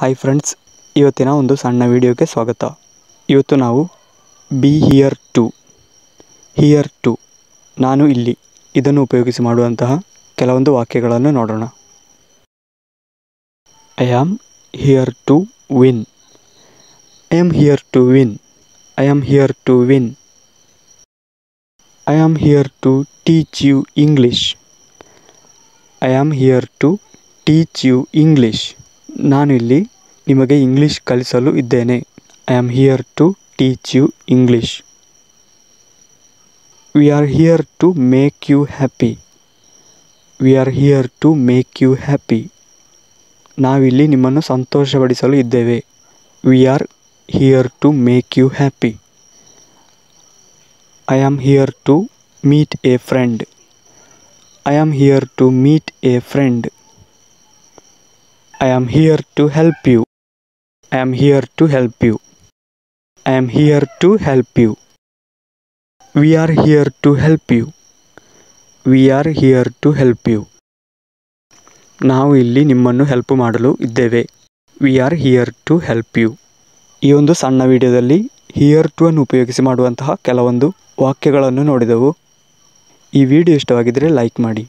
Hi friends ಇವತ್ತಿನ ಒಂದು ಸಣ್ಣ ವಿಡಿಯೋಗೆ ಸ್ವಾಗತ. ಇವತ್ತು ನಾವು be here to here to ನಾನು ಇಲ್ಲಿ, ಇದನ್ನು ಉಪಯೋಗಿಸಿ ಮಾಡುವಂತಹ ಕೆಲವೊಂದು ವಾಕ್ಯಗಳನ್ನು ನೋಡೋಣ. I am here to win I am here to win I am here to win I am here to teach you English I am here to teach you English ನಾನು ಇಲ್ಲಿ ನಿಮಗೆ ಇಂಗ್ಲೀಷ್ ಕಲಿಸಲು ಇದ್ದೇನೆ. I am here to teach you English we are here to make you happy we are here to make you happy ನಾವಿಲ್ಲಿ ನಿಮ್ಮನ್ನು ಸಂತೋಷಪಡಿಸಲು ಇದ್ದೇವೆ. We are here to make you happy I am here to meet a friend I am here to meet a friend I am here to help you I am here to help you I am here to help you we are here to help you we are here to help you ನಾವು ಇಲ್ಲಿ ನಿಮ್ಮನ್ನು help ಮಾಡಲು ಇದ್ದೇವೆ. We are here to help you ಈ ಒಂದು ಸಣ್ಣ ವಿಡಿಯೋದಲ್ಲಿ here to ಅನ್ನು ಉಪಯೋಗಿಸಿ ಮಾಡುವಂತಹ ಕೆಲವೊಂದು ವಾಕ್ಯಗಳನ್ನು ನೋಡಿದೆವು. ಈ ವಿಡಿಯೋ ಇಷ್ಟವಾಗಿದ್ದರೆ ಲೈಕ್ ಮಾಡಿ.